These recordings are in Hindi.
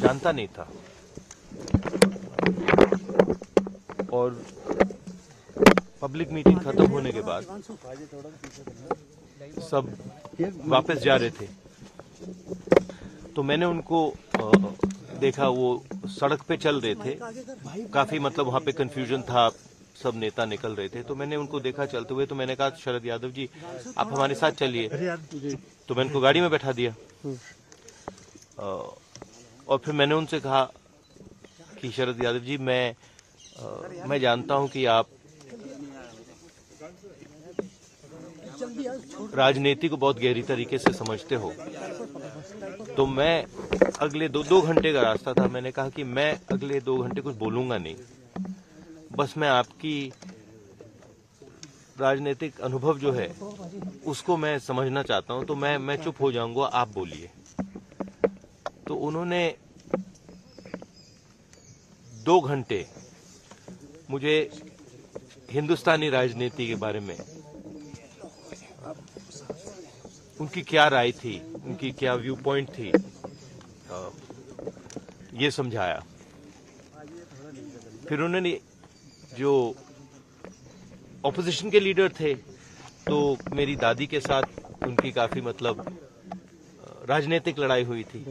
जानता नहीं था। और पब्लिक मीटिंग खत्म होने के बाद सब वापस जा रहे थे। तो मैंने उनको देखा वो सड़क पे चल रहे थे। काफ़ी मतलब वहाँ पे कंफ्यूजन था सब नेता निकल रहे थे। तो मैंने उनको देखा चलते हुए तो मैंने कहा शरद यादव जी आप हमारे साथ चलिए। तो मैंने उनको गाड़ी में बैठा दिया। और फिर मैंने उनसे कहा कि शरद यादव जी मैं अ, मैं जानता हूँ कि आप राजनीति को बहुत गहरी तरीके से समझते हो। तो मैं अगले दो दो घंटे का रास्ता था। मैंने कहा कि मैं अगले दो घंटे कुछ बोलूँगा नहीं। बस मैं आपकी राजनीतिक अनुभव जो है उसको मैं समझना चाहता हूँ। तो मैं मैं चुप हो जाऊँगा आप बोलिए। तो उन्होंने दो घंटे मुझे हिंदुस्तानी राजनीति के बारे में, उनकी क्या राय थी, उनकी क्या व्यू पॉइंट थी ये समझाया। फिर उन्होंने जो ऑपोजिशन के लीडर थे तो मेरी दादी के साथ उनकी काफ़ी मतलब राजनीतिक लड़ाई हुई थी।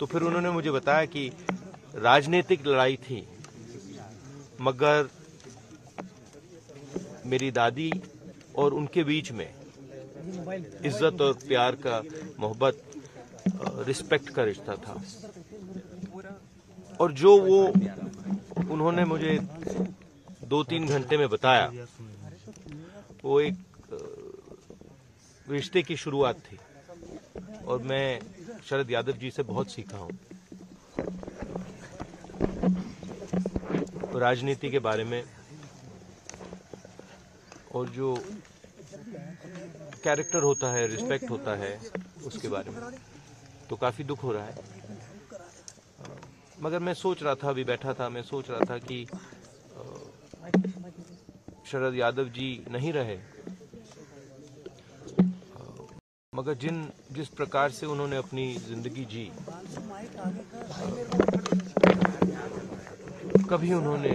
तो फिर उन्होंने मुझे बताया कि राजनीतिक लड़ाई थी, मगर मेरी दादी और उनके बीच में इज़्ज़त और प्यार का मोहब्बत रिस्पेक्ट का रिश्ता था। और जो वो उन्होंने मुझे दो तीन घंटे में बताया, वो एक रिश्ते की शुरुआत थी। और मैं शरद यादव जी से बहुत सीखा हूँ। राजनीति के बारे में और जो कैरेक्टर होता है रिस्पेक्ट होता है, उसके बारे में। तो काफ़ी दुख हो रहा है। मगर मैं सोच रहा था, अभी बैठा था, मैं सोच रहा था कि शरद यादव जी नहीं रहे। मगर जिन, जिस प्रकार से उन्होंने अपनी ज़िंदगी जी कभी उन्होंने